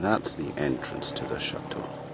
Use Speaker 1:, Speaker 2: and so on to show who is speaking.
Speaker 1: That's the entrance to the chateau.